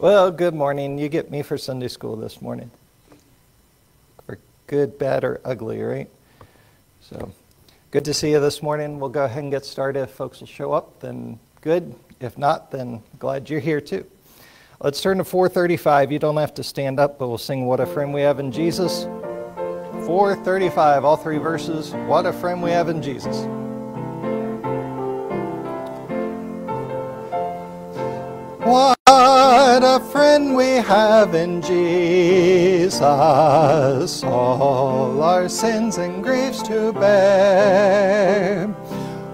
Well, good morning. You get me for Sunday school this morning. For good, bad, or ugly, right? So, good to see you this morning. We'll go ahead and get started. If folks will show up, then good. If not, then glad you're here too. Let's turn to 435. You don't have to stand up, but we'll sing What a Friend We Have in Jesus. 435, all three verses. What a friend we have in Jesus. What a friend we have in Jesus, all our sins and griefs to bear.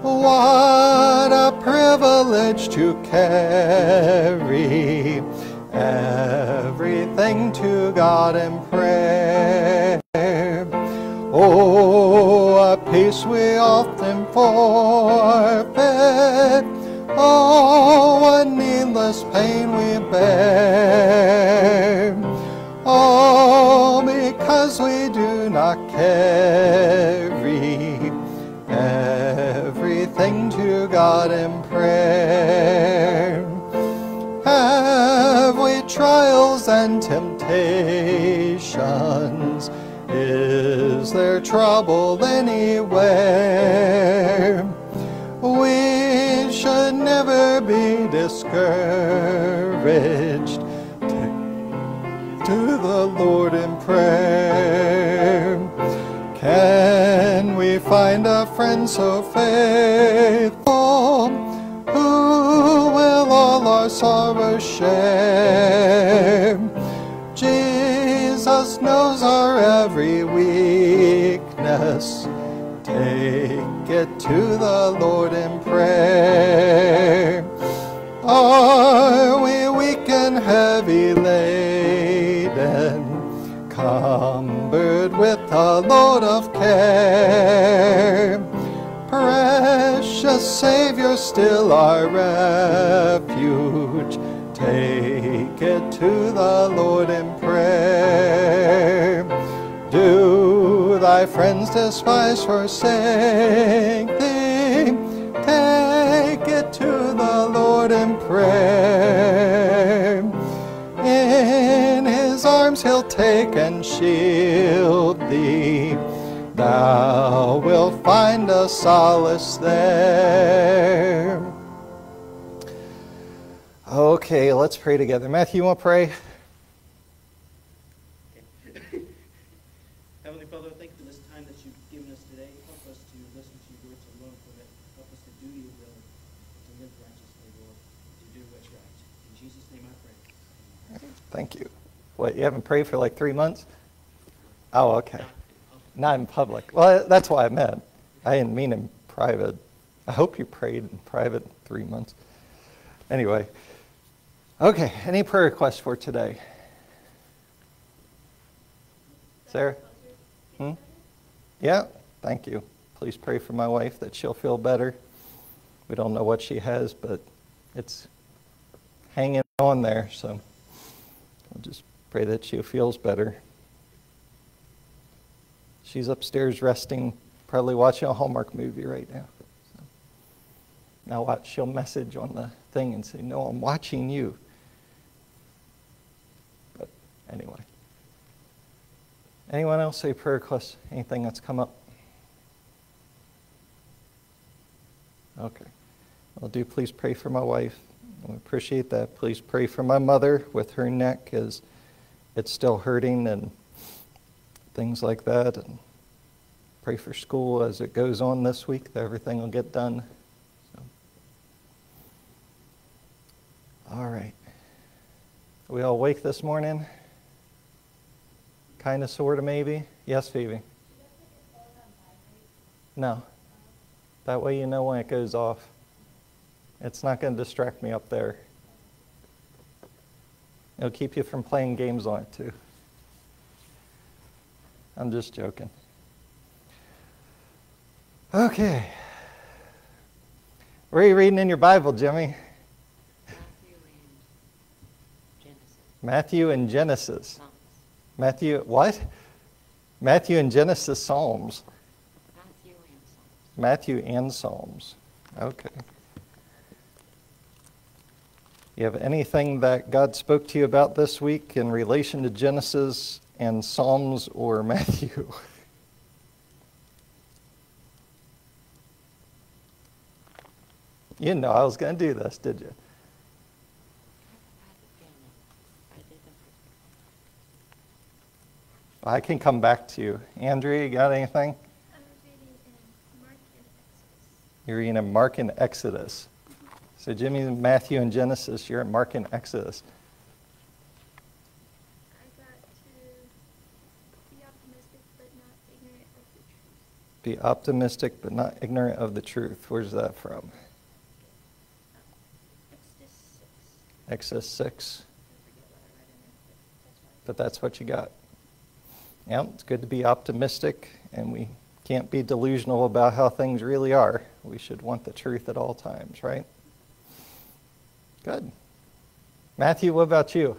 What a privilege to carry everything to God in prayer. Oh, a peace we often forfeit. Oh, what needless pain we bear. Oh, because we do not carry everything to God in prayer. Have we trials and temptations? Is there trouble anywhere? Be discouraged. To the Lord in prayer. Can we find a friend so faithful who will all our sorrows share? Jesus knows our every weakness. Take it to the Lord in prayer. Heavy laden, cumbered with a load of care? Precious Savior, still our refuge. Take it to the Lord in prayer. Do thy friends despise, forsake thee? Take it to the Lord in prayer. Take and shield thee. Thou wilt find a solace there. Okay, let's pray together. Matthew, you want to pray? Heavenly Father, thank you for this time that you've given us today. Help us to listen to your words alone for it. Help us to do your will, to live righteously, will to do what's right. In Jesus' name I pray. thank you What, you haven't prayed for like three months? Oh, okay. Not in public. Well, that's why I meant. I didn't mean in private. I hope you prayed in private three months. Anyway, okay, any prayer requests for today? Sarah? Hmm? Yeah, thank you. Please pray for my wife that she'll feel better. We don't know what she has, but it's hanging on there, so I'll just pray that she feels better. She's upstairs resting, probably watching a Hallmark movie right now. So now watch, she'll message on the thing and say, No, I'm watching you. But anyway. Anyone else say prayer requests? Anything that's come up? Okay. Well, do please pray for my wife. We appreciate that. Please pray for my mother with her neck as it's still hurting and things like that. And pray for school as it goes on this week that everything will get done. So. All right. Are we all awake this morning? Kind of, sort of, maybe? Yes, Phoebe? No. That way you know when it goes off. It's not going to distract me up there. It'll keep you from playing games on it, too. I'm just joking. Okay. Where are you reading in your Bible, Jimmy? Matthew and Genesis. Matthew and Genesis. Psalms. Matthew, what? Matthew and Genesis Psalms. Matthew and Psalms. Matthew and Psalms. Okay. You have anything that God spoke to you about this week in relation to Genesis and Psalms or Matthew? you didn't know I was going to do this, did you? I had a feeling. I didn't prepare. I can come back to you. Andrea, you got anything? I was reading in Mark and Exodus. You're reading in Mark and Exodus. So Jimmy, Matthew and Genesis, you're in Mark and Exodus. I got to be optimistic but not ignorant of the truth. Be optimistic but not ignorant of the truth. Where's that from? Exodus 6. Exodus 6. I forget what I read in it, But but that's what that's what you got. Yeah, it's good to be optimistic, and we can't be delusional about how things really are. We should want the truth at all times, right? Good. Matthew, what about you?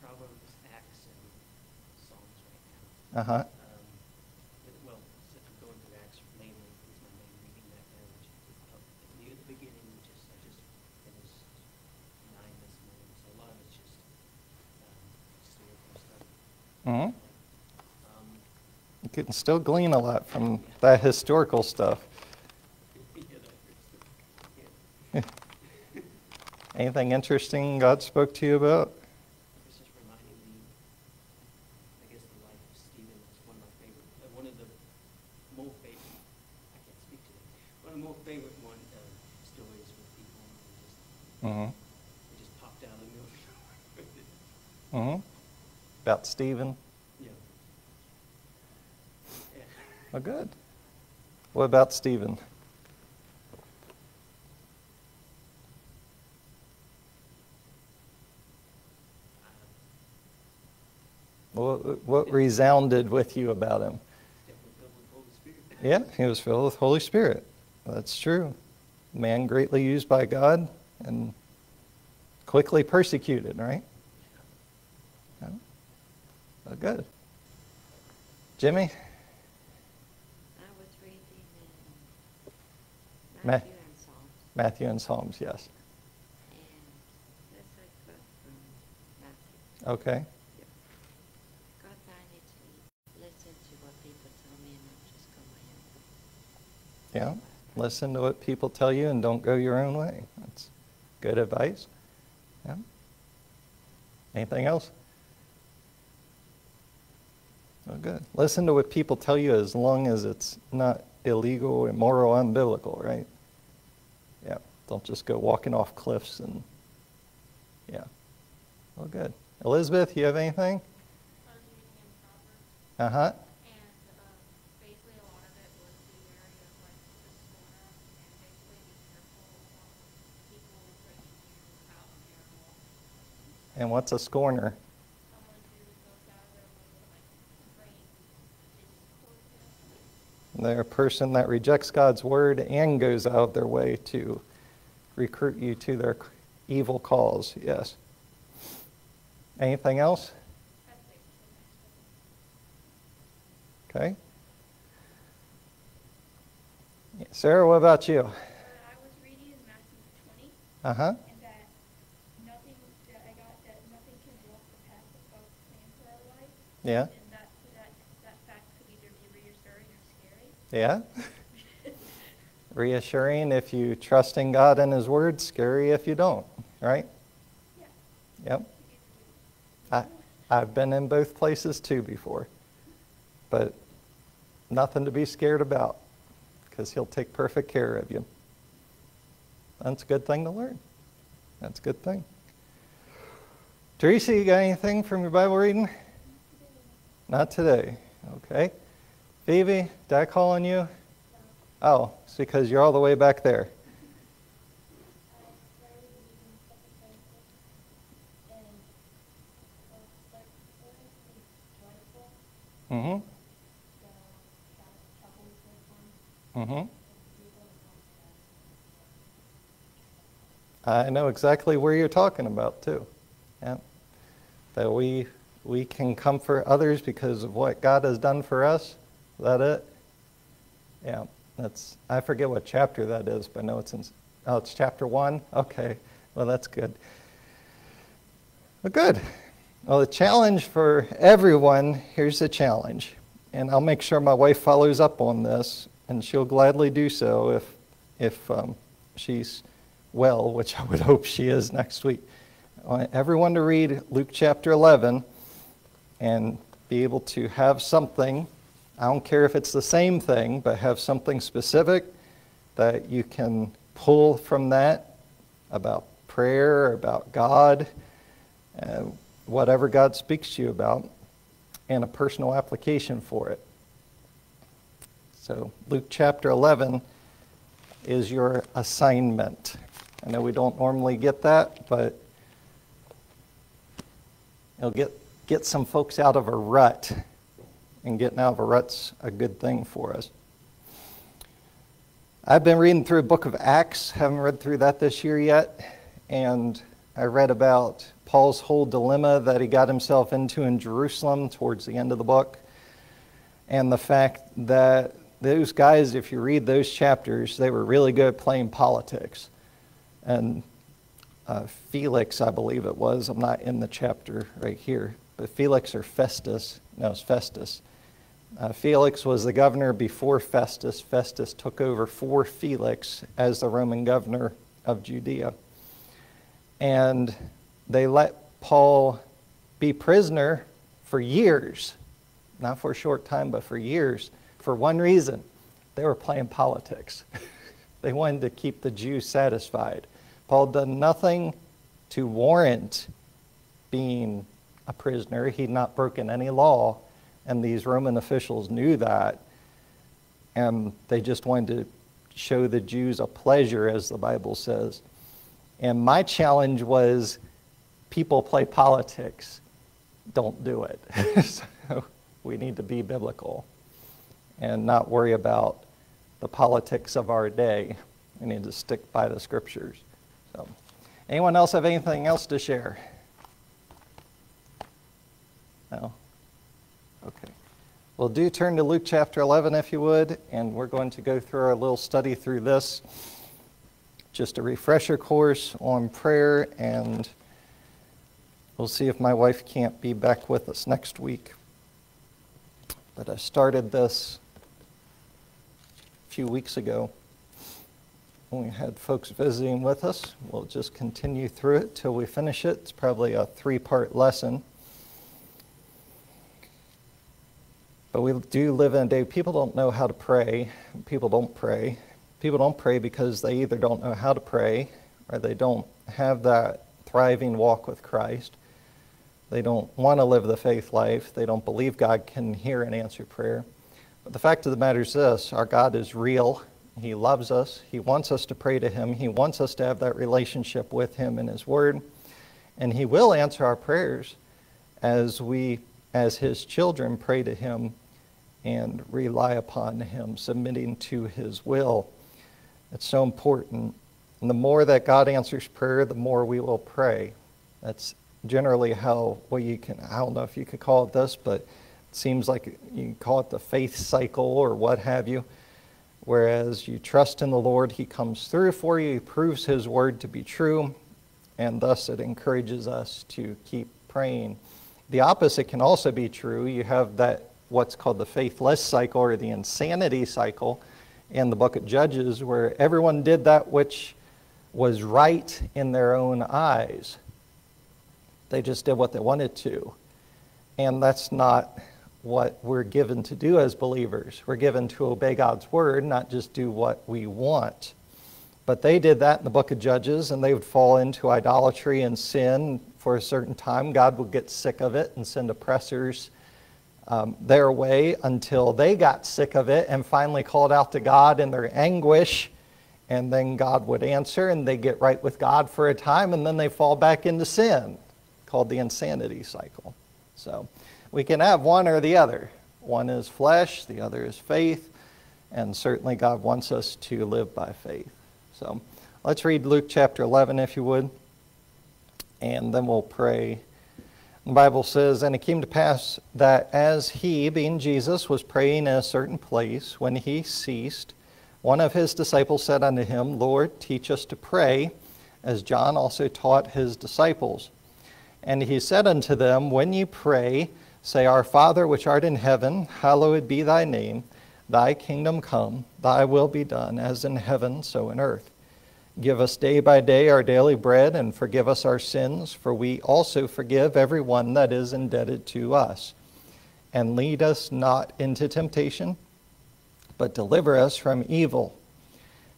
Proverbs, Acts, and Psalms right now. Uh huh. Um, it- well, since I'm going through Acts mainly, is my main reading that now, which is up at the, at the beginning, which is, I just finished nine this morning, so a lot of it's just, um, historical stuff. hmm Um, You can still glean a lot from that historical stuff. yeah, that hurts. Yeah. Anything interesting God spoke to you about? It's just reminding me, I guess the life of Stephen is one of my favorite, uh, one of the more favorite, I can't speak to it, one of the more favorite one, uh, stories with people, and just, hmm popped out of the movie. hmm About Stephen? Yeah. Yeah. Oh, good. What about Stephen? What, resounded with you about him? Definitely filled with Holy Spirit. Yeah, he was filled with Holy Spirit. That's true. Man greatly used by God and quickly persecuted, right? Yeah. Oh, good. Jimmy? I was reading in Ma- Matthew and Psalms, Matthew and Psalms, yes. and this I from Matthew. Okay. God, I need to listen to what people tell me and not just go my own way. Yeah. Listen to what people tell you and don't go your own way. That's good advice. Yeah. Anything else? Oh, good. Listen to what people tell you as long as it's not illegal, immoral, unbiblical, right? Yeah. Don't just go walking off cliffs and, yeah. Oh, good. Elizabeth, you have anything? I was reading in Proverbs, Uh huh. and um, basically a lot of it was the area of like the scorner, and basically be careful of people bringing you out of your law. And what's a scorner? Someone who goes out of their way to like bring discord to They're a person that rejects God's word and goes out of their way to recruit you to their evil cause. Yes. Anything else? That's basically my Okay. Sarah, what about you? What I was reading in Matthew 20, Uh huh. and that nothing, that I got that nothing can block the path of God's plan for our life. Yeah. That, that, that fact could either be reassuring. Yeah. Reassuring if you trust in God and His word, scary if you don't, right? Yeah. Yep. I, I've been in both places too before, but nothing to be scared about because He'll take perfect care of you. That's a good thing to learn. That's a good thing. Teresa, you got anything from your Bible reading? Not today. Okay. Phoebe, did I call on you? Oh, it's because you're all the way back there. Mm-hmm. Mm-hmm. I know exactly where you're talking about too. Yeah. That we we can comfort others because of what God has done for us. Is that it? Yeah. That's I forget what chapter that is, but no, it's in oh it's chapter one? Okay. Well, that's good. Well, good. Well, the challenge for everyone here's the challenge. And I'll make sure my wife follows up on this, and she'll gladly do so if, if um, she's well, which I would hope she is next week. I want everyone to read Luke chapter 11 and be able to have something. I don't care if it's the same thing, but have something specific that you can pull from that about prayer, about God, uh, whatever God speaks to you about, and a personal application for it. So, Luke chapter 11 is your assignment. I know we don't normally get that, but it'll get, get some folks out of a rut. And getting out of a rut's a good thing for us. I've been reading through the book of Acts, haven't read through that this year yet, and I read about Paul's whole dilemma that he got himself into in Jerusalem towards the end of the book, and the fact that those guys, if you read those chapters, they were really good at playing politics. And uh, Felix, I believe it was, I'm not in the chapter right here, but Felix or Festus, no, it's Festus uh, Felix was the governor before Festus. Festus took over for Felix as the Roman governor of Judea. And they let Paul be prisoner for years, not for a short time, but for years, for one reason they were playing politics. they wanted to keep the Jews satisfied. Paul done nothing to warrant being a prisoner, he'd not broken any law and these Roman officials knew that, and they just wanted to show the Jews a pleasure, as the Bible says. And my challenge was people play politics, don't do it. so we need to be biblical and not worry about the politics of our day. We need to stick by the scriptures. So, anyone else have anything else to share? No? Okay. Well, do turn to Luke chapter 11 if you would, and we're going to go through our little study through this. Just a refresher course on prayer, and we'll see if my wife can't be back with us next week. But I started this a few weeks ago when we had folks visiting with us. We'll just continue through it till we finish it. It's probably a three part lesson. But we do live in a day, people don't know how to pray. People don't pray. People don't pray because they either don't know how to pray or they don't have that thriving walk with Christ. They don't want to live the faith life. They don't believe God can hear and answer prayer. But the fact of the matter is this our God is real. He loves us. He wants us to pray to Him. He wants us to have that relationship with Him in His Word. And He will answer our prayers as we, as His children, pray to Him and rely upon Him, submitting to His will. It's so important. And the more that God answers prayer, the more we will pray. That's generally how, well, you can, I don't know if you could call it this, but it seems like you can call it the faith cycle or what have you. Whereas you trust in the Lord, He comes through for you, He proves His word to be true, and thus it encourages us to keep praying. The opposite can also be true. You have that what's called the faithless cycle or the insanity cycle in the book of Judges, where everyone did that which was right in their own eyes. They just did what they wanted to. And that's not what we're given to do as believers. We're given to obey God's word, not just do what we want. But they did that in the book of Judges, and they would fall into idolatry and sin for a certain time. God would get sick of it and send oppressors um, their way until they got sick of it and finally called out to God in their anguish. And then God would answer, and they get right with God for a time, and then they fall back into sin, called the insanity cycle. So we can have one or the other. One is flesh, the other is faith, and certainly God wants us to live by faith. So let's read Luke chapter 11, if you would, and then we'll pray. The Bible says, And it came to pass that as he, being Jesus, was praying in a certain place, when he ceased, one of his disciples said unto him, Lord, teach us to pray, as John also taught his disciples. And he said unto them, When ye pray, say, Our Father which art in heaven, hallowed be thy name. Thy kingdom come, thy will be done, as in heaven, so in earth. Give us day by day our daily bread, and forgive us our sins, for we also forgive every one that is indebted to us. And lead us not into temptation, but deliver us from evil.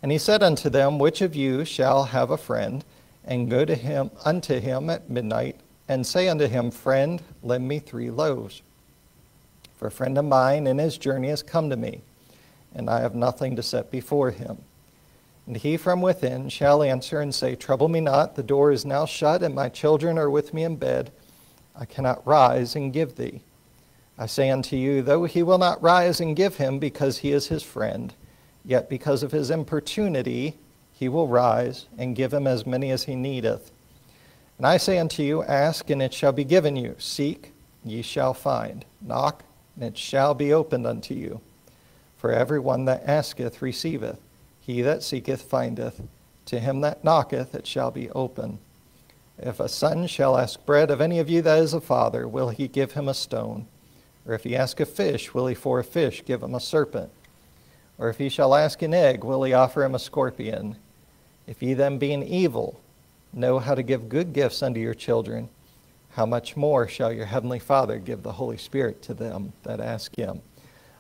And he said unto them, Which of you shall have a friend, and go to him unto him at midnight, and say unto him, Friend, lend me three loaves? For a friend of mine in his journey has come to me, and I have nothing to set before him. And he from within shall answer and say, Trouble me not, the door is now shut, and my children are with me in bed. I cannot rise and give thee. I say unto you, though he will not rise and give him because he is his friend, yet because of his importunity he will rise and give him as many as he needeth. And I say unto you, Ask, and it shall be given you. Seek, ye shall find. Knock, and it shall be opened unto you. For every one that asketh receiveth, he that seeketh findeth, to him that knocketh it shall be open. If a son shall ask bread of any of you that is a father, will he give him a stone? Or if he ask a fish, will he for a fish give him a serpent? Or if he shall ask an egg, will he offer him a scorpion? If ye then, being evil, know how to give good gifts unto your children, how much more shall your heavenly Father give the Holy Spirit to them that ask him?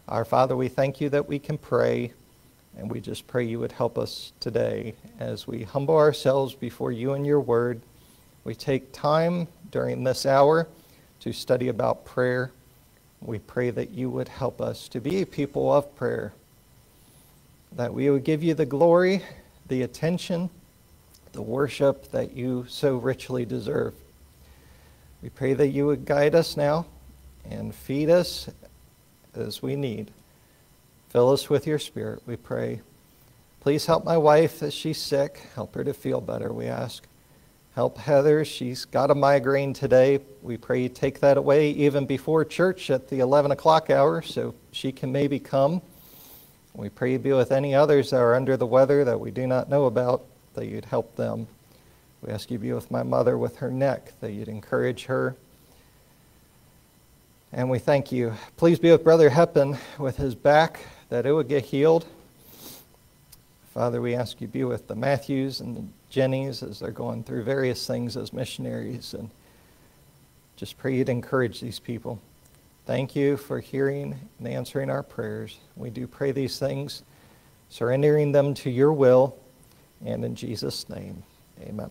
Our Father, we thank you that we can pray, and we just pray you would help us today as we humble ourselves before you and your word. We take time during this hour to study about prayer. We pray that you would help us to be a people of prayer, that we would give you the glory, the attention, the worship that you so richly deserve. We pray that you would guide us now and feed us as we need. Fill us with your spirit, we pray. Please help my wife as she's sick. Help her to feel better, we ask. Help Heather. She's got a migraine today. We pray you take that away even before church at the 11 o'clock hour so she can maybe come. We pray you be with any others that are under the weather that we do not know about, that you'd help them. We ask you be with my mother with her neck, that you'd encourage her. And we thank you. Please be with Brother Heppen with his back, that it would get healed. Father, we ask you be with the Matthews and the Jennies as they're going through various things as missionaries. And just pray you'd encourage these people. Thank you for hearing and answering our prayers. We do pray these things, surrendering them to your will, and in Jesus' name, amen.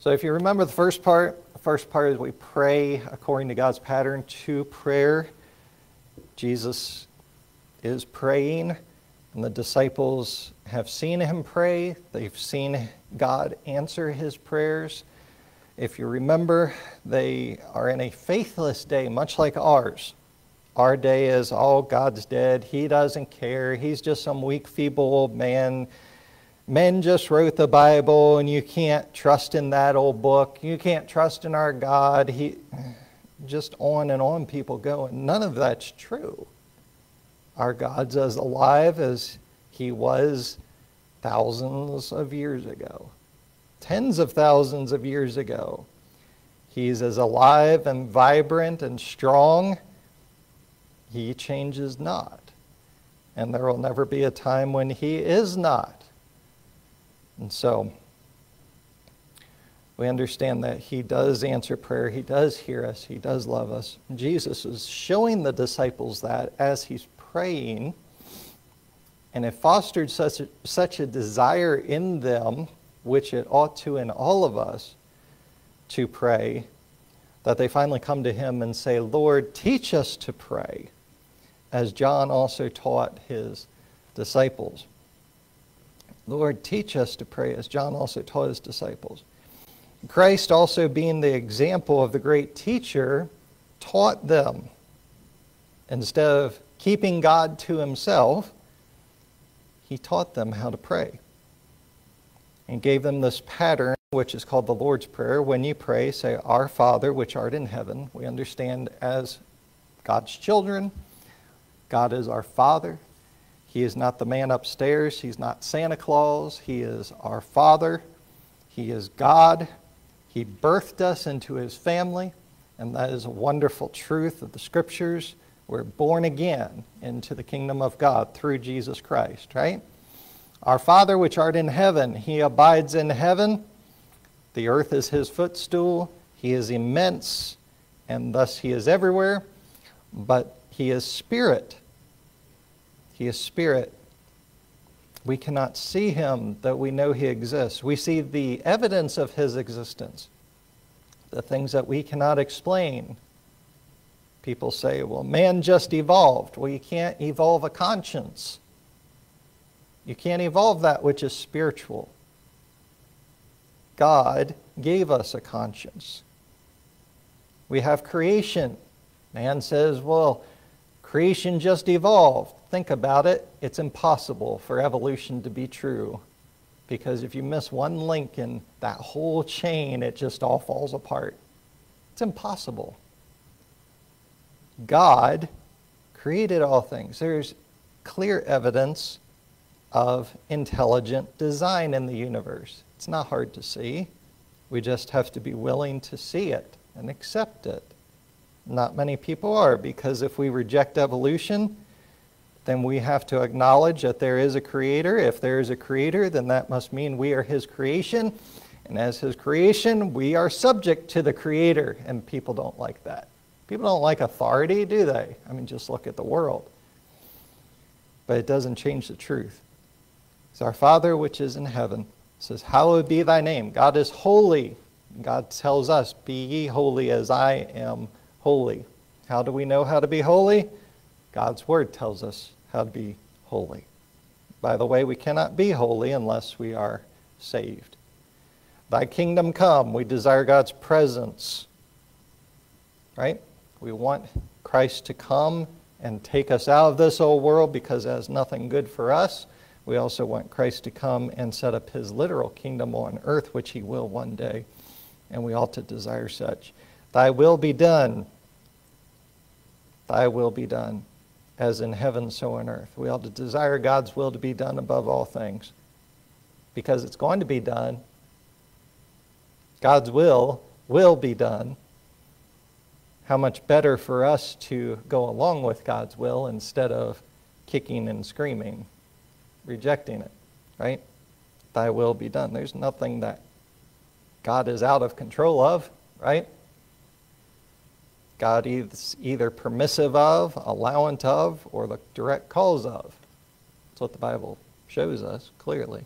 So if you remember the first part, the first part is we pray according to God's pattern to prayer. Jesus is praying. And the disciples have seen him pray, they've seen God answer his prayers. If you remember, they are in a faithless day, much like ours. Our day is, oh, God's dead. He doesn't care. He's just some weak, feeble old man. Men just wrote the Bible, and you can't trust in that old book. You can't trust in our God. He, just on and on people go, and none of that's true. Our God's as alive as he was thousands of years ago, tens of thousands of years ago. He's as alive and vibrant and strong. He changes not. And there will never be a time when he is not. And so, we understand that he does answer prayer. He does hear us. He does love us. Jesus is showing the disciples that as he's praying, and it fostered such a, such a desire in them, which it ought to in all of us, to pray, that they finally come to him and say, Lord, teach us to pray, as John also taught his disciples. Lord, teach us to pray, as John also taught his disciples. Christ, also being the example of the great teacher, taught them instead of keeping God to himself, he taught them how to pray and gave them this pattern, which is called the Lord's Prayer. When you pray, say, Our Father, which art in heaven. We understand as God's children, God is our Father. He is not the man upstairs. He's not Santa Claus. He is our Father. He is God. He birthed us into His family, and that is a wonderful truth of the Scriptures. We're born again into the kingdom of God through Jesus Christ, right? Our Father which art in heaven, He abides in heaven. The earth is His footstool. He is immense, and thus He is everywhere. But He is spirit. He is spirit. We cannot see Him, though we know He exists. We see the evidence of His existence, the things that we cannot explain People say, well, man just evolved. Well, you can't evolve a conscience. You can't evolve that which is spiritual. God gave us a conscience. We have creation. Man says, well, creation just evolved. Think about it. It's impossible for evolution to be true because if you miss one link in that whole chain, it just all falls apart. It's impossible. God created all things. There's clear evidence of intelligent design in the universe. It's not hard to see. We just have to be willing to see it and accept it. Not many people are, because if we reject evolution, then we have to acknowledge that there is a creator. If there is a creator, then that must mean we are his creation. And as his creation, we are subject to the creator, and people don't like that. People don't like authority, do they? I mean, just look at the world. But it doesn't change the truth. It's our Father which is in heaven says, Hallowed be thy name. God is holy. God tells us, Be ye holy as I am holy. How do we know how to be holy? God's word tells us how to be holy. By the way, we cannot be holy unless we are saved. Thy kingdom come. We desire God's presence. Right? We want Christ to come and take us out of this old world because it has nothing good for us. We also want Christ to come and set up his literal kingdom on earth, which he will one day, and we ought to desire such. Thy will be done. Thy will be done, as in heaven, so on earth. We ought to desire God's will to be done above all things because it's going to be done. God's will will be done how much better for us to go along with God's will instead of kicking and screaming, rejecting it, right? Thy will be done. There's nothing that God is out of control of, right? God is either permissive of, allowant of, or the direct cause of. That's what the Bible shows us clearly.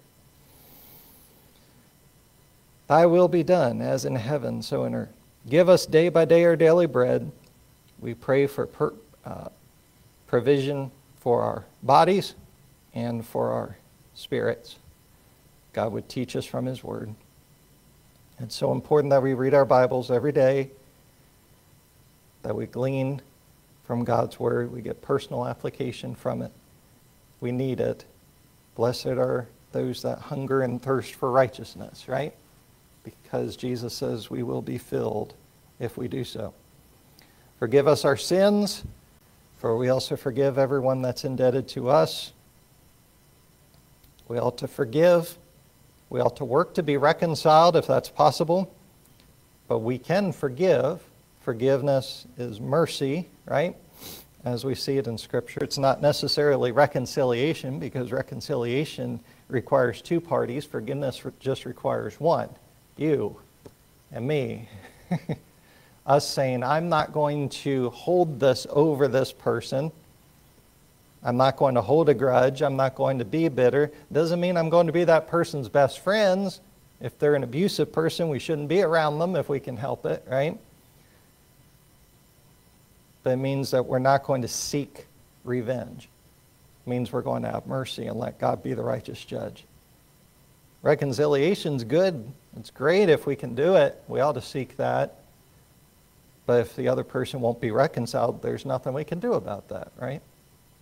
Thy will be done, as in heaven, so in earth. Give us day by day our daily bread. We pray for per, uh, provision for our bodies and for our spirits. God would teach us from His Word. It's so important that we read our Bibles every day, that we glean from God's Word, we get personal application from it. We need it. Blessed are those that hunger and thirst for righteousness, right? Because Jesus says we will be filled if we do so. Forgive us our sins, for we also forgive everyone that's indebted to us. We ought to forgive. We ought to work to be reconciled if that's possible. But we can forgive. Forgiveness is mercy, right? As we see it in Scripture. It's not necessarily reconciliation because reconciliation requires two parties, forgiveness just requires one you and me, us saying, I'm not going to hold this over this person. I'm not going to hold a grudge. I'm not going to be bitter. Doesn't mean I'm going to be that person's best friends. If they're an abusive person, we shouldn't be around them if we can help it, right? But it means that we're not going to seek revenge. It means we're going to have mercy and let God be the righteous judge. Reconciliation's good. It's great if we can do it. We ought to seek that. But if the other person won't be reconciled, there's nothing we can do about that, right?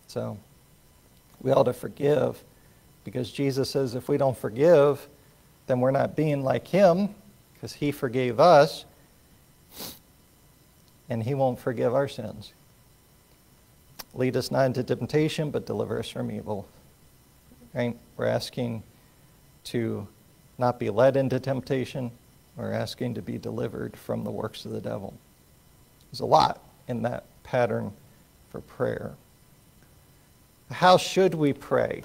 So we ought to forgive because Jesus says if we don't forgive, then we're not being like him because he forgave us and he won't forgive our sins. lead us not into temptation, but deliver us from evil. Right? We're asking to not be led into temptation. We're asking to be delivered from the works of the devil. There's a lot in that pattern for prayer. How should we pray?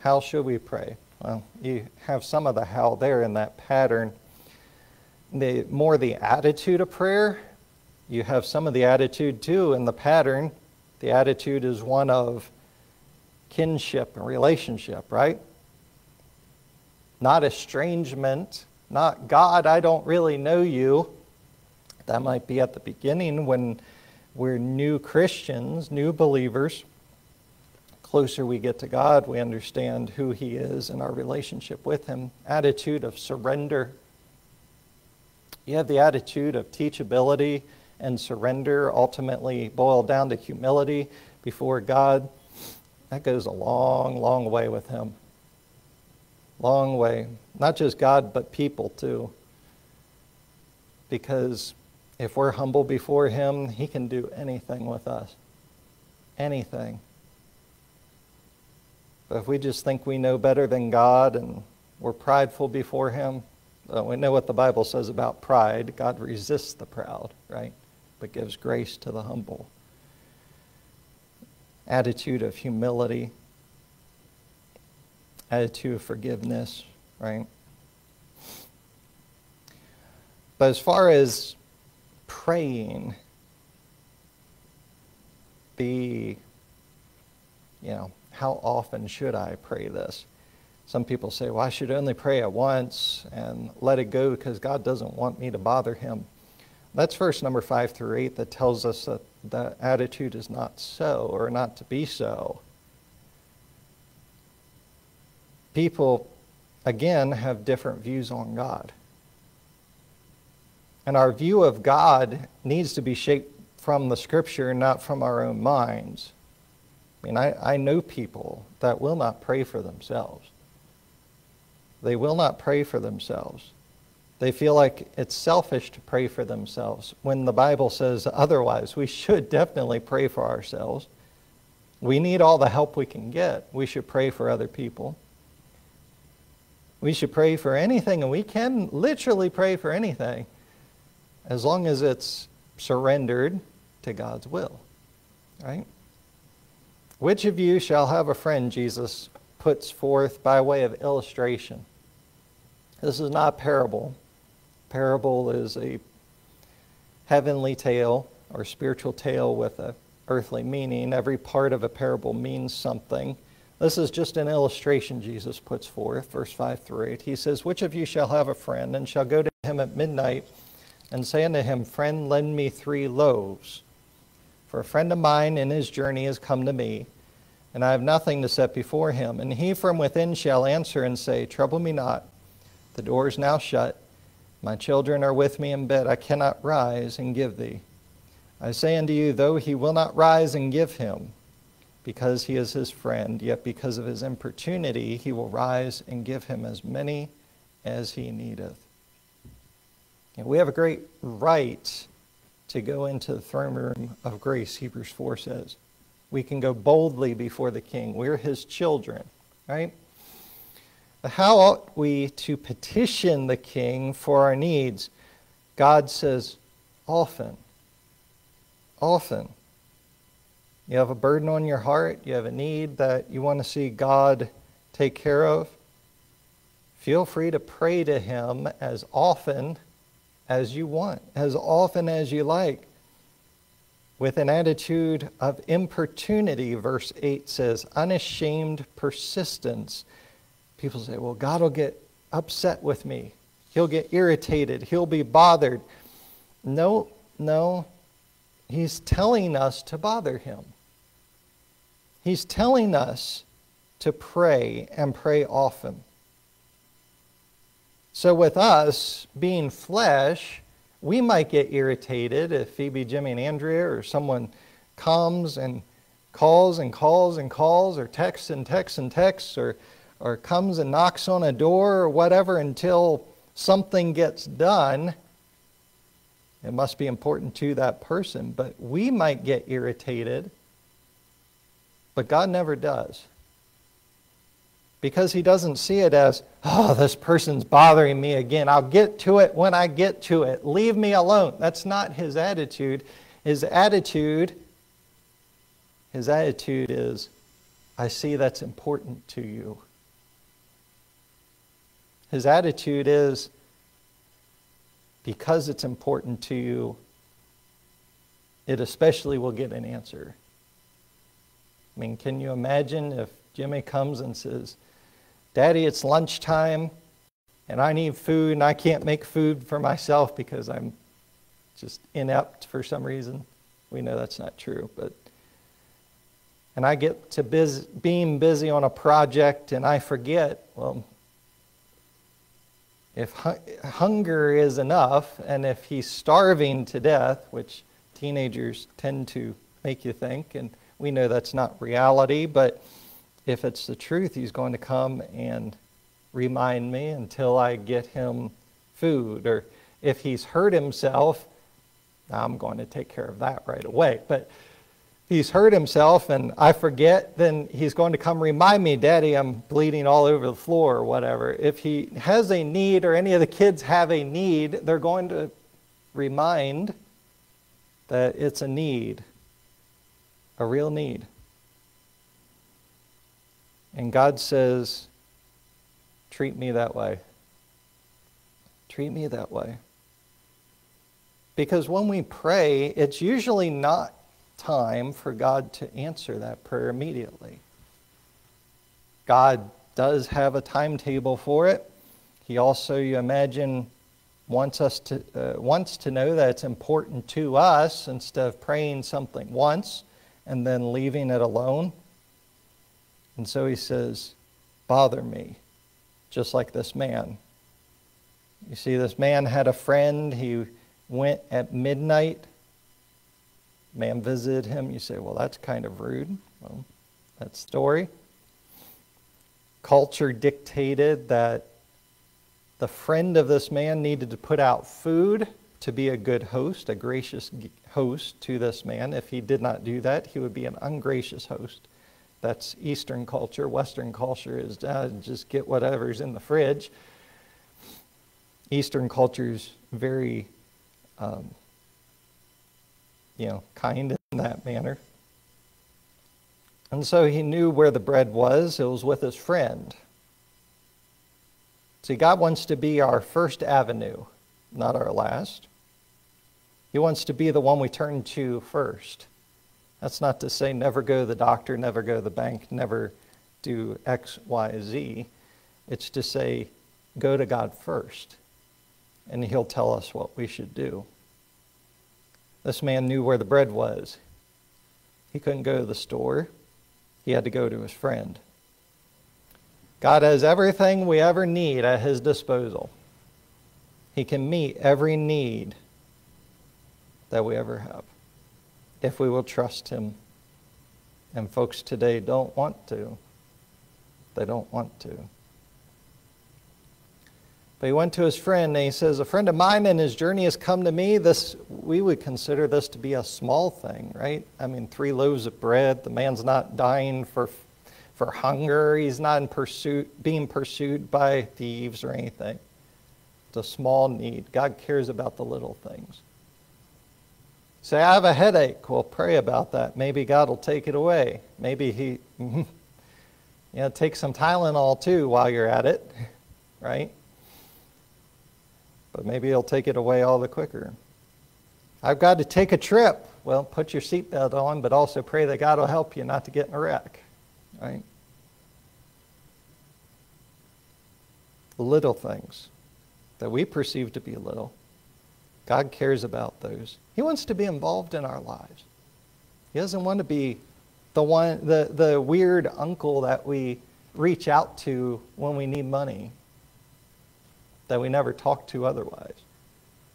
How should we pray? Well, you have some of the how there in that pattern. The more the attitude of prayer, you have some of the attitude too in the pattern. The attitude is one of kinship and relationship, right? Not estrangement, not God, I don't really know you. That might be at the beginning when we're new Christians, new believers. Closer we get to God, we understand who He is and our relationship with Him. Attitude of surrender. You have the attitude of teachability and surrender, ultimately boiled down to humility before God. That goes a long, long way with Him. Long way. Not just God, but people too. Because if we're humble before Him, He can do anything with us. Anything. But if we just think we know better than God and we're prideful before Him, uh, we know what the Bible says about pride. God resists the proud, right? But gives grace to the humble. Attitude of humility, attitude of forgiveness, right? But as far as praying be, you know, how often should I pray this? Some people say, well, I should only pray it once and let it go because God doesn't want me to bother him. That's verse number five through eight that tells us that the attitude is not so or not to be so. People, again, have different views on God. And our view of God needs to be shaped from the scripture, not from our own minds. I mean, I, I know people that will not pray for themselves. They will not pray for themselves. They feel like it's selfish to pray for themselves when the Bible says otherwise. We should definitely pray for ourselves. We need all the help we can get. We should pray for other people. We should pray for anything, and we can literally pray for anything as long as it's surrendered to God's will. Right? Which of you shall have a friend, Jesus puts forth by way of illustration. This is not parable. Parable is a heavenly tale or spiritual tale with an earthly meaning. Every part of a parable means something. This is just an illustration Jesus puts forth, verse 5 through 8. He says, Which of you shall have a friend, and shall go to him at midnight, and say unto him, Friend, lend me three loaves? For a friend of mine in his journey has come to me, and I have nothing to set before him. And he from within shall answer and say, Trouble me not, the door is now shut. My children are with me in bed. I cannot rise and give thee. I say unto you, though he will not rise and give him, because he is his friend, yet because of his importunity he will rise and give him as many as he needeth. And we have a great right to go into the throne room of grace, Hebrews 4 says. We can go boldly before the king. We're his children, right? But how ought we to petition the king for our needs? God says, often. Often. You have a burden on your heart, you have a need that you want to see God take care of. Feel free to pray to Him as often as you want, as often as you like. With an attitude of importunity, verse 8 says, unashamed persistence. People say, well, God will get upset with me. He'll get irritated. He'll be bothered. No, no. He's telling us to bother him. He's telling us to pray and pray often. So, with us being flesh, we might get irritated if Phoebe, Jimmy, and Andrea or someone comes and calls and calls and calls or texts and texts and texts or, or comes and knocks on a door or whatever until something gets done. It must be important to that person, but we might get irritated But God never does. Because he doesn't see it as, oh, this person's bothering me again. I'll get to it when I get to it. Leave me alone. That's not his attitude. His attitude, his attitude is, I see that's important to you. His attitude is, because it's important to you, it especially will get an answer. I mean, can you imagine if Jimmy comes and says, Daddy, it's lunchtime and I need food and I can't make food for myself because I'm just inept for some reason? We know that's not true, but and I get to biz, being busy on a project and I forget, well, if hu- hunger is enough and if he's starving to death, which teenagers tend to make you think, and we know that's not reality, but if it's the truth, he's going to come and remind me until I get him food. Or if he's hurt himself, I'm going to take care of that right away. But if he's hurt himself and I forget, then he's going to come remind me, Daddy, I'm bleeding all over the floor or whatever. If he has a need or any of the kids have a need, they're going to remind that it's a need, a real need. And God says, treat me that way. Treat me that way. Because when we pray, it's usually not time for God to answer that prayer immediately. God does have a timetable for it. He also, you imagine, wants us to uh, wants to know that it's important to us instead of praying something once and then leaving it alone. And so he says, "Bother me," just like this man. You see, this man had a friend. He went at midnight man visited him. You say, well, that's kind of rude. Well, that story. Culture dictated that the friend of this man needed to put out food to be a good host, a gracious host to this man. If he did not do that, he would be an ungracious host. That's Eastern culture. Western culture is uh, just get whatever's in the fridge. Eastern culture's very um, you know, kind in that manner. And so he knew where the bread was. It was with his friend. See, God wants to be our first avenue, not our last. He wants to be the one we turn to first. That's not to say never go to the doctor, never go to the bank, never do X, Y, Z. It's to say go to God first, and He'll tell us what we should do. This man knew where the bread was. He couldn't go to the store, he had to go to his friend. God has everything we ever need at his disposal. He can meet every need that we ever have if we will trust him. And folks today don't want to. They don't want to. But he went to his friend and he says, A friend of mine in his journey has come to me. This we would consider this to be a small thing, right? I mean, three loaves of bread. The man's not dying for for hunger. He's not in pursuit being pursued by thieves or anything. It's a small need. God cares about the little things. Say, I have a headache. Well, pray about that. Maybe God will take it away. Maybe He, you know, take some Tylenol too while you're at it, right? but maybe he'll take it away all the quicker. I've got to take a trip. Well, put your seatbelt on, but also pray that God will help you not to get in a wreck. Right? Little things that we perceive to be little. God cares about those. He wants to be involved in our lives. He doesn't want to be the one the, the weird uncle that we reach out to when we need money that we never talk to otherwise.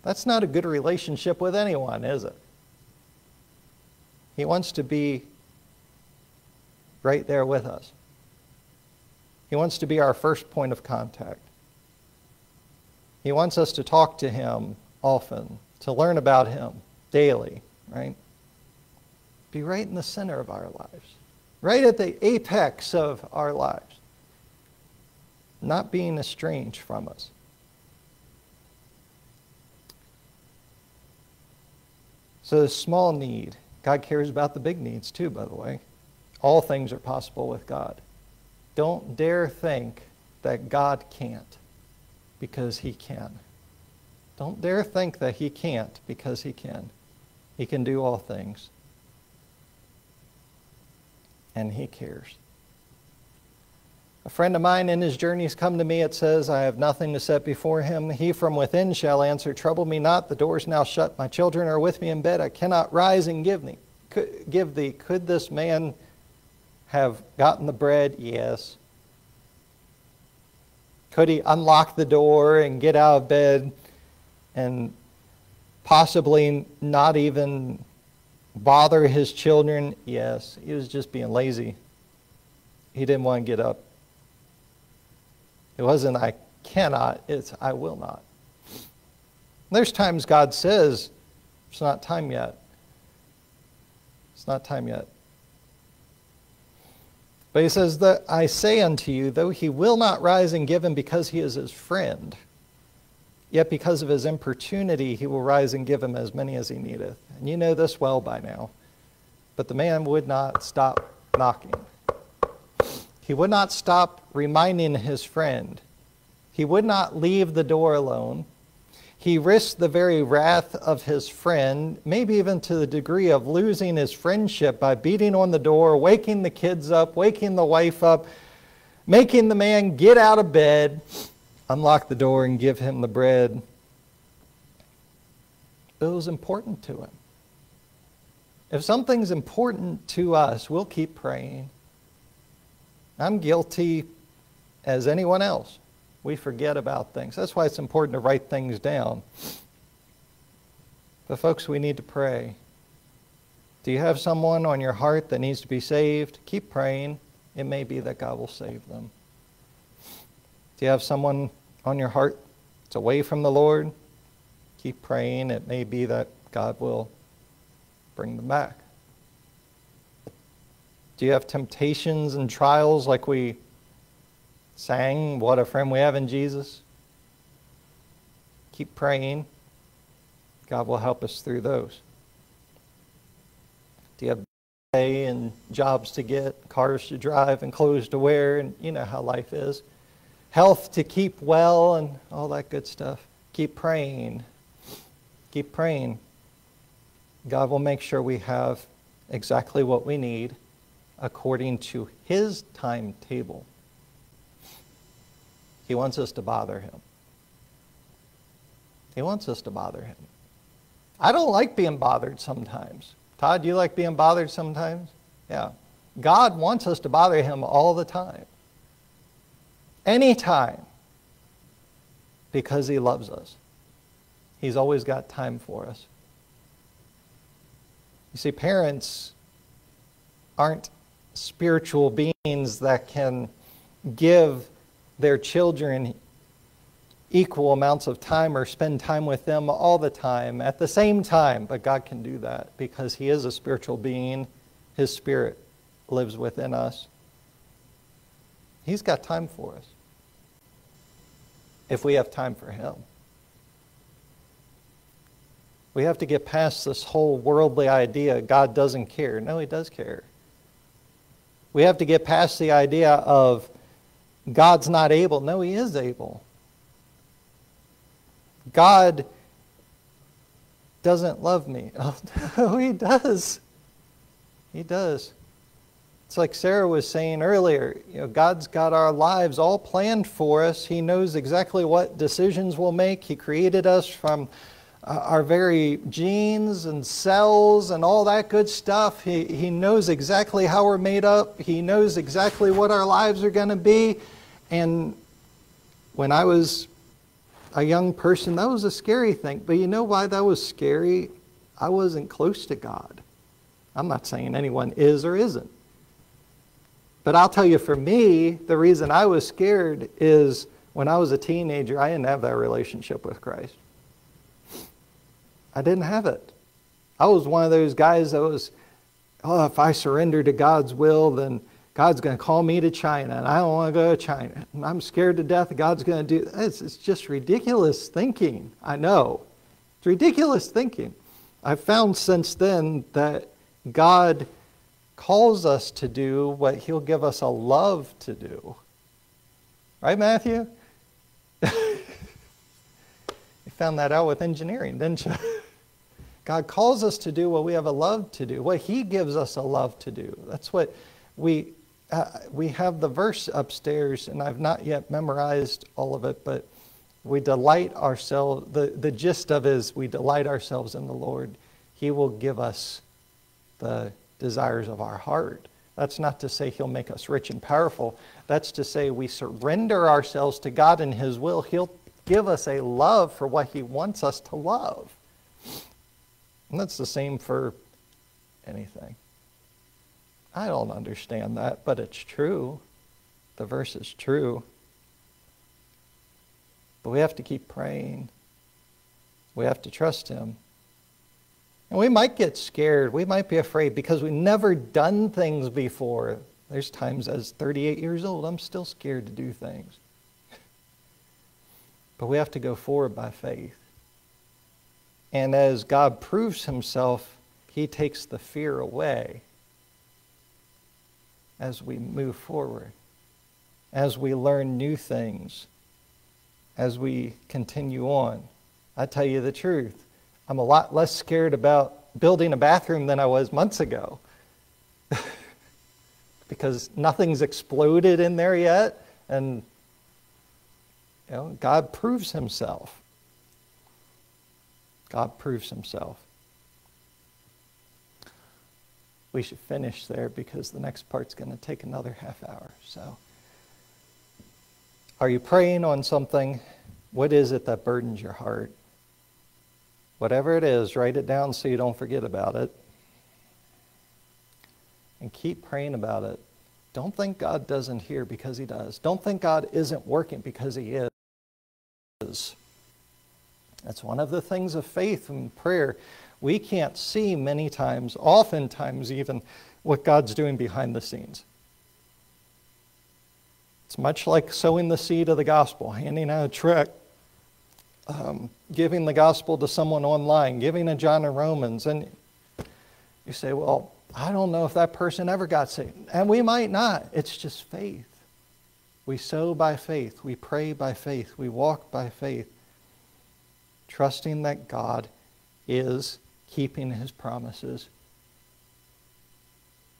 That's not a good relationship with anyone, is it? He wants to be right there with us. He wants to be our first point of contact. He wants us to talk to him often, to learn about him daily, right? Be right in the center of our lives right at the apex of our lives, not being estranged from us. So, the small need, God cares about the big needs too, by the way. All things are possible with God. Don't dare think that God can't because he can. Don't dare think that he can't because he can. He can do all things. And he cares. A friend of mine in his journeys come to me, it says, I have nothing to set before him. He from within shall answer, Trouble me not, the door is now shut. My children are with me in bed. I cannot rise and give thee. Could, give thee. Could this man have gotten the bread? Yes. Could he unlock the door and get out of bed and possibly not even bother his children? Yes. He was just being lazy. He didn't want to get up. It wasn't, I cannot, it's, I will not. There's times God says, it's not time yet. It's not time yet. But he says that I say unto you, though he will not rise and give him because he is his friend, yet because of his importunity he will rise and give him as many as he needeth. And you know this well by now. But the man would not stop knocking. He would not stop reminding his friend. He would not leave the door alone. He risked the very wrath of his friend, maybe even to the degree of losing his friendship by beating on the door, waking the kids up, waking the wife up, making the man get out of bed, unlock the door, and give him the bread. It was important to him. If something's important to us, we'll keep praying. I'm guilty as anyone else. We forget about things. That's why it's important to write things down. But, folks, we need to pray. Do you have someone on your heart that needs to be saved? Keep praying. It may be that God will save them. Do you have someone on your heart it's away from the Lord? Keep praying. It may be that God will bring them back. Do you have temptations and trials like we sang, What a Friend We Have in Jesus? Keep praying. God will help us through those. Do you have pay and jobs to get, cars to drive, and clothes to wear, and you know how life is? Health to keep well, and all that good stuff. Keep praying. Keep praying. God will make sure we have exactly what we need according to his timetable. He wants us to bother him. He wants us to bother him. I don't like being bothered sometimes. Todd, you like being bothered sometimes? Yeah. God wants us to bother him all the time. Anytime. Because he loves us. He's always got time for us. You see, parents aren't spiritual beings that can give their children equal amounts of time or spend time with them all the time at the same time. But God can do that because He is a spiritual being. His Spirit lives within us. He's got time for us if we have time for Him. We have to get past this whole worldly idea God doesn't care. No, He does care. We have to get past the idea of God's not able. No, He is able. God doesn't love me. Oh, no, He does. He does. It's like Sarah was saying earlier, you know, God's got our lives all planned for us. He knows exactly what decisions we'll make. He created us from uh, our very genes and cells and all that good stuff. He, he knows exactly how we're made up. He knows exactly what our lives are going to be. And when I was a young person, that was a scary thing. But you know why that was scary? I wasn't close to God. I'm not saying anyone is or isn't. But I'll tell you, for me, the reason I was scared is when I was a teenager, I didn't have that relationship with Christ. I didn't have it. I was one of those guys that was oh, if I surrender to God's will, then God's going to call me to China, and I don't want to go to China. And I'm scared to death God's going to do it's, it's just ridiculous thinking. I know. It's ridiculous thinking. I've found since then that God calls us to do what He'll give us a love to do. Right, Matthew? you found that out with engineering, didn't you? God calls us to do what we have a love to do, what He gives us a love to do. That's what we uh, we have the verse upstairs, and I've not yet memorized all of it, but we delight ourselves. The, the gist of is we delight ourselves in the Lord. He will give us the desires of our heart. That's not to say He'll make us rich and powerful. That's to say we surrender ourselves to God and His will. He'll give us a love for what He wants us to love. And that's the same for anything. I don't understand that, but it's true. The verse is true. But we have to keep praying. We have to trust Him. And we might get scared. We might be afraid because we've never done things before. There's times as 38 years old, I'm still scared to do things. but we have to go forward by faith. And as God proves Himself, He takes the fear away as we move forward, as we learn new things, as we continue on. I tell you the truth, I'm a lot less scared about building a bathroom than I was months ago. because nothing's exploded in there yet, and you know, God proves himself. God proves himself we should finish there because the next part's going to take another half hour. So, are you praying on something? What is it that burdens your heart? Whatever it is, write it down so you don't forget about it. And keep praying about it. Don't think God doesn't hear because He does. Don't think God isn't working because He is. That's one of the things of faith and prayer we can't see many times, oftentimes even, what God's doing behind the scenes. It's much like sowing the seed of the gospel, handing out a check, um, giving the gospel to someone online, giving a John and Romans. And you say, well, I don't know if that person ever got saved. And we might not. It's just faith. We sow by faith. We pray by faith. We walk by faith, trusting that God is keeping his promises,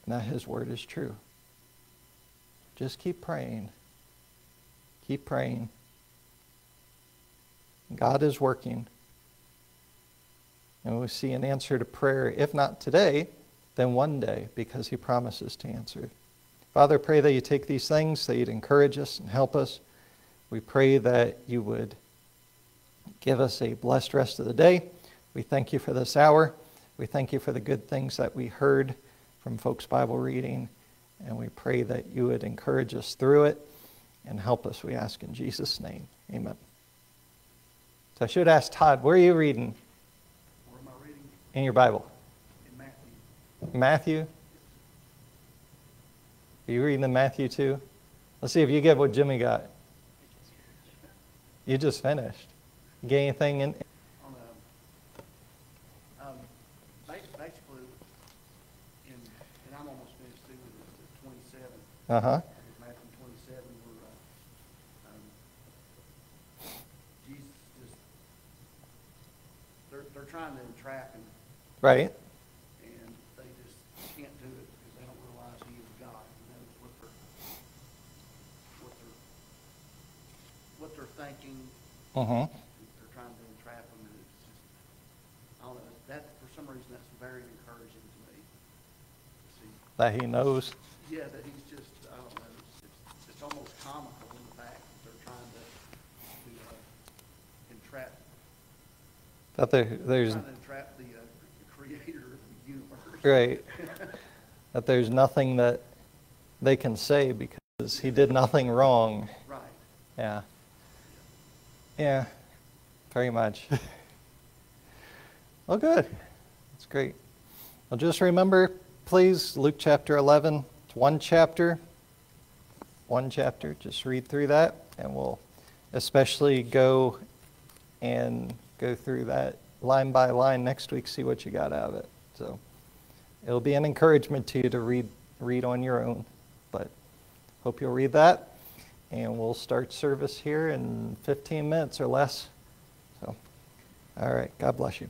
and that his word is true. Just keep praying. Keep praying. God is working. And we see an answer to prayer, if not today, then one day, because he promises to answer. Father, pray that you take these things, that you'd encourage us and help us. We pray that you would give us a blessed rest of the day. We thank you for this hour. We thank you for the good things that we heard from folks' Bible reading. And we pray that you would encourage us through it and help us, we ask in Jesus' name. Amen. So I should ask Todd, where are you reading? Where am I reading? In your Bible. In Matthew. Matthew? Are you reading in Matthew too? Let's see if you get what Jimmy got. You just finished. You get anything in? Uh huh. Matthew 27, where uh, um, Jesus just, they're, they're trying to entrap him, Right. and they just can't do it because they don't realize he is God. And that is what they're, what they're, what they're thinking. Uh huh. They're trying to entrap him, and it's just, I don't know, that, for some reason, that's very encouraging to me. to see. That he knows. Yeah, that he's just, I don't know, it's, it's, it's almost comical in the fact that they're trying to, to, uh, entrap, That there, there's trying to entrap the, uh, creator of the universe. right. that there's nothing that they can say because he did nothing wrong. Right. Yeah. Yeah. Very much. well, good. That's great. Well, just remember please, Luke chapter 11. It's one chapter. One chapter. Just read through that, and we'll especially go and go through that line by line next week, see what you got out of it. So it'll be an encouragement to you to read read on your own. But hope you'll read that. And we'll start service here in 15 minutes or less. So, all right. God bless you.